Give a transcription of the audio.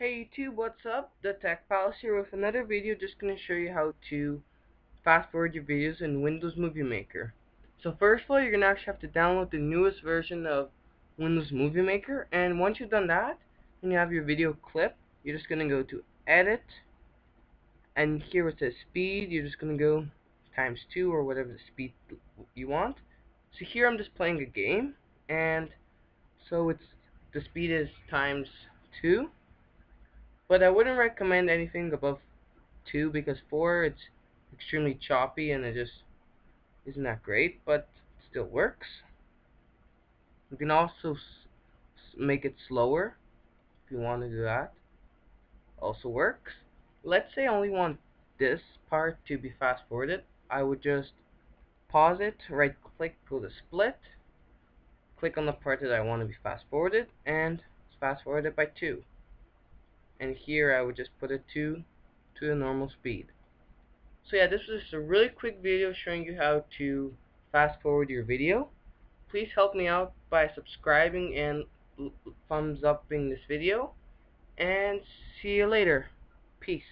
Hey YouTube, what's up? The Tech Palace here with another video just going to show you how to fast forward your videos in Windows Movie Maker. So first of all, you're going to actually have to download the newest version of Windows Movie Maker and once you've done that, and you have your video clip, you're just going to go to Edit and here it says Speed, you're just going to go times 2 or whatever the speed you want. So here I'm just playing a game and so it's the speed is times 2 but I wouldn't recommend anything above 2 because 4 it's extremely choppy and it just isn't that great, but still works. You can also make it slower if you want to do that. Also works. Let's say I only want this part to be fast forwarded. I would just pause it, right click, go to split, click on the part that I want to be fast forwarded, and fast forwarded by 2 and here I would just put it to to the normal speed. So yeah this was just a really quick video showing you how to fast forward your video. Please help me out by subscribing and thumbs upping this video. And see you later. Peace.